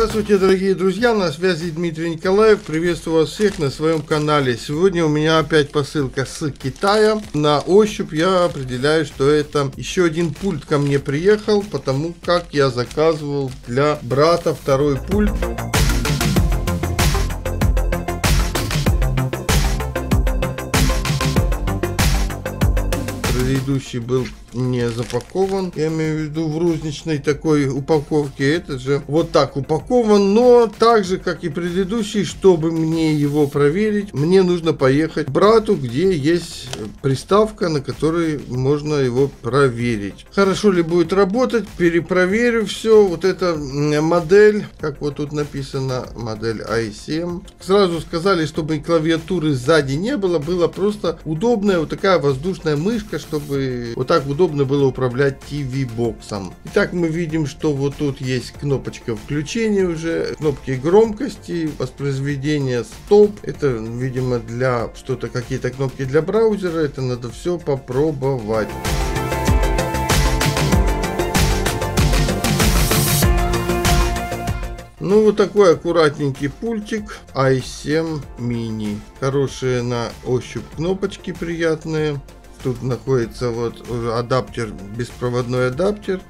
Здравствуйте, дорогие друзья, на связи Дмитрий Николаев. Приветствую вас всех на своем канале. Сегодня у меня опять посылка с Китая. На ощупь я определяю, что это еще один пульт ко мне приехал, потому как я заказывал для брата второй пульт. Предыдущий был не запакован. Я имею в виду в розничной такой упаковке. Этот же вот так упакован, но так же, как и предыдущий, чтобы мне его проверить, мне нужно поехать к брату, где есть приставка, на которой можно его проверить. Хорошо ли будет работать, перепроверю все. Вот эта модель, как вот тут написано, модель i7. Сразу сказали, чтобы клавиатуры сзади не было, было просто удобная вот такая воздушная мышка, чтобы вот так удобно было управлять TV-боксом. Итак, мы видим, что вот тут есть кнопочка включения уже, кнопки громкости, воспроизведения стоп. Это, видимо, для что-то, какие-то кнопки для браузера. Это надо все попробовать. Ну, вот такой аккуратненький пультик i7 mini. Хорошие на ощупь кнопочки приятные. Тут находится вот адаптер, беспроводной адаптер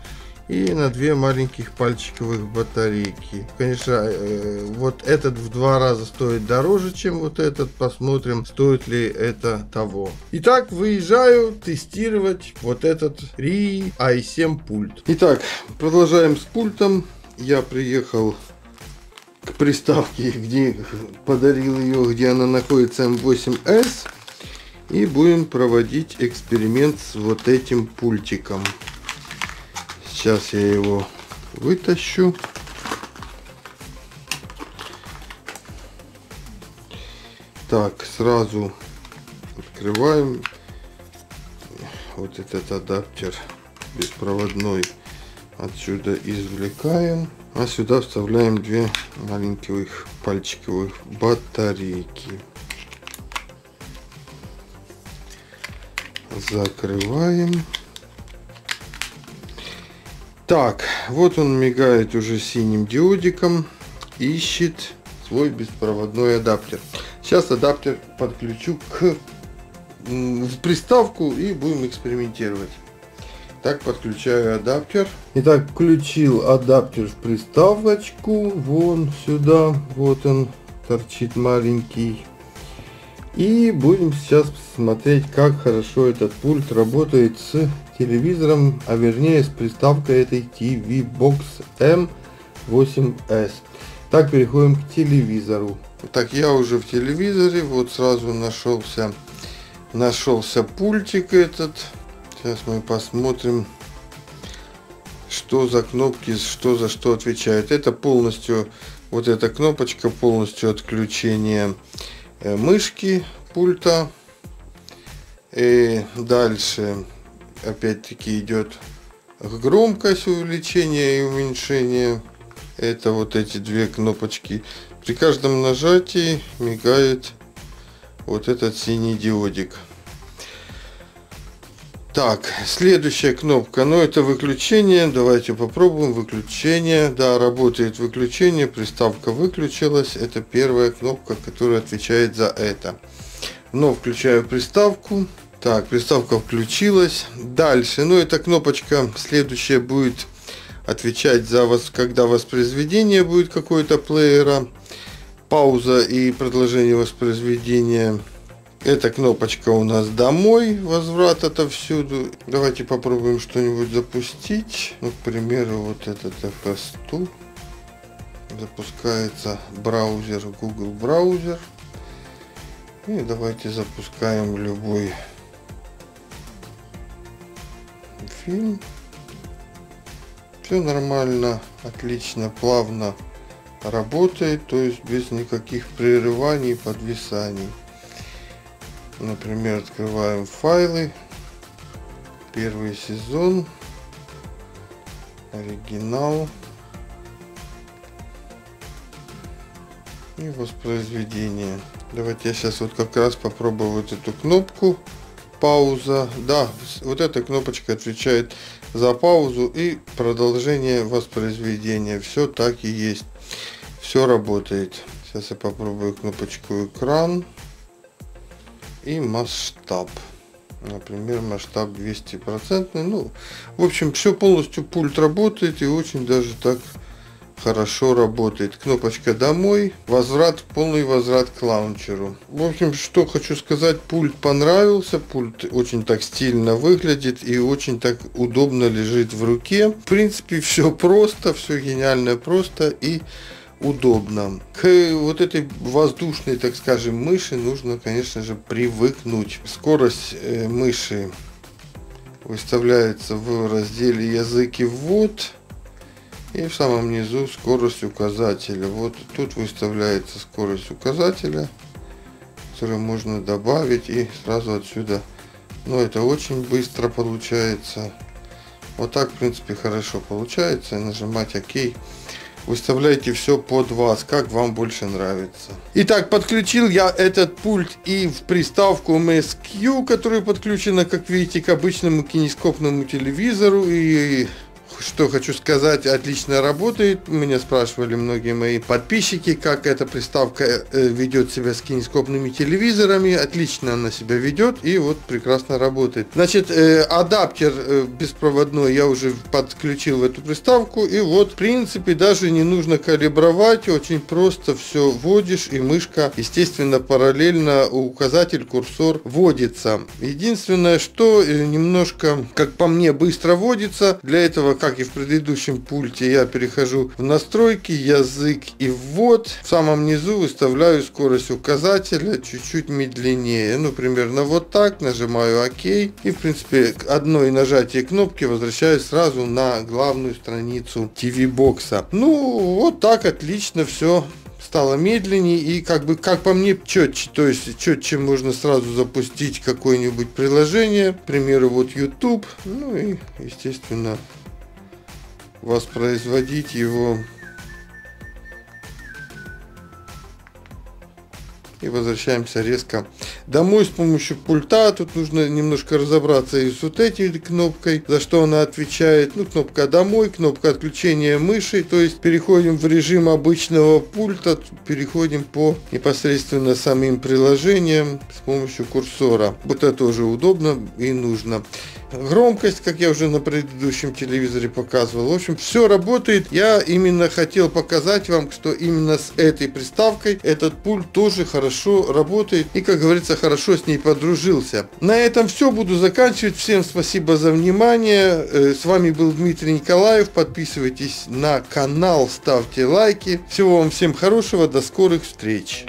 и на две маленьких пальчиковых батарейки. Конечно, э, вот этот в два раза стоит дороже, чем вот этот. Посмотрим, стоит ли это того. Итак, выезжаю тестировать вот этот RI i7 пульт. Итак, продолжаем с пультом. Я приехал к приставке, где подарил ее, где она находится M8S. И будем проводить эксперимент с вот этим пультиком. Сейчас я его вытащу. Так, сразу открываем вот этот адаптер беспроводной. Отсюда извлекаем. А сюда вставляем две маленьких пальчиковых батарейки. Закрываем. Так, вот он мигает уже синим диодиком. Ищет свой беспроводной адаптер. Сейчас адаптер подключу к приставку и будем экспериментировать. Так, подключаю адаптер. Итак, включил адаптер в приставочку. Вон сюда. Вот он торчит маленький. И будем сейчас смотреть, как хорошо этот пульт работает с телевизором, а вернее с приставкой этой TV Box M8S. Так, переходим к телевизору. Так, я уже в телевизоре, вот сразу нашелся, нашелся пультик этот. Сейчас мы посмотрим, что за кнопки, что за что отвечает. Это полностью, вот эта кнопочка полностью отключение Э, мышки пульта. И дальше опять-таки идет громкость увеличения и уменьшения. Это вот эти две кнопочки. При каждом нажатии мигает вот этот синий диодик. Так, следующая кнопка, ну это выключение, давайте попробуем, выключение, да, работает выключение, приставка выключилась, это первая кнопка, которая отвечает за это. Но включаю приставку, так, приставка включилась, дальше, ну эта кнопочка следующая будет отвечать за вас, когда воспроизведение будет какое-то плеера, пауза и продолжение воспроизведения эта кнопочка у нас домой, возврат отовсюду. Давайте попробуем что-нибудь запустить. Ну, к примеру, вот этот FS2. Запускается браузер, Google браузер. И давайте запускаем любой фильм. Все нормально, отлично, плавно работает, то есть без никаких прерываний, подвисаний. Например, открываем файлы. Первый сезон. Оригинал. И воспроизведение. Давайте я сейчас вот как раз попробую вот эту кнопку. Пауза. Да, вот эта кнопочка отвечает за паузу и продолжение воспроизведения. Все так и есть. все работает. Сейчас я попробую кнопочку экран и масштаб. Например, масштаб 200%. Ну, в общем, все полностью пульт работает и очень даже так хорошо работает. Кнопочка домой, возврат, полный возврат к лаунчеру. В общем, что хочу сказать, пульт понравился, пульт очень так стильно выглядит и очень так удобно лежит в руке. В принципе, все просто, все гениально просто и удобно. К вот этой воздушной, так скажем, мыши нужно, конечно же, привыкнуть. Скорость э, мыши выставляется в разделе язык и ввод. И в самом низу скорость указателя. Вот тут выставляется скорость указателя, которую можно добавить и сразу отсюда. Но это очень быстро получается. Вот так, в принципе, хорошо получается. Нажимать ОК. Выставляйте все под вас, как вам больше нравится. Итак, подключил я этот пульт и в приставку MSQ, которая подключена, как видите, к обычному кинескопному телевизору. И что хочу сказать, отлично работает. Меня спрашивали многие мои подписчики, как эта приставка э, ведет себя с кинескопными телевизорами. Отлично она себя ведет и вот прекрасно работает. Значит, э, адаптер э, беспроводной я уже подключил в эту приставку. И вот, в принципе, даже не нужно калибровать. Очень просто все вводишь и мышка, естественно, параллельно указатель, курсор вводится. Единственное, что немножко, как по мне, быстро вводится. Для этого, как как и в предыдущем пульте, я перехожу в настройки, язык и ввод. В самом низу выставляю скорость указателя чуть-чуть медленнее. Ну, примерно вот так. Нажимаю ОК. И, в принципе, одно нажатие кнопки возвращаюсь сразу на главную страницу TV-бокса. Ну, вот так отлично все стало медленнее и как бы, как по мне, четче. То есть четче можно сразу запустить какое-нибудь приложение, к примеру, вот YouTube, ну и, естественно, воспроизводить его и возвращаемся резко домой с помощью пульта. Тут нужно немножко разобраться и с вот этой кнопкой, за что она отвечает. Ну, кнопка домой, кнопка отключения мыши. То есть переходим в режим обычного пульта, переходим по непосредственно самим приложениям с помощью курсора. Вот это уже удобно и нужно. Громкость, как я уже на предыдущем телевизоре показывал. В общем, все работает. Я именно хотел показать вам, что именно с этой приставкой этот пульт тоже хорошо работает. И, как говорится, хорошо с ней подружился. На этом все. Буду заканчивать. Всем спасибо за внимание. Э, с вами был Дмитрий Николаев. Подписывайтесь на канал, ставьте лайки. Всего вам всем хорошего. До скорых встреч.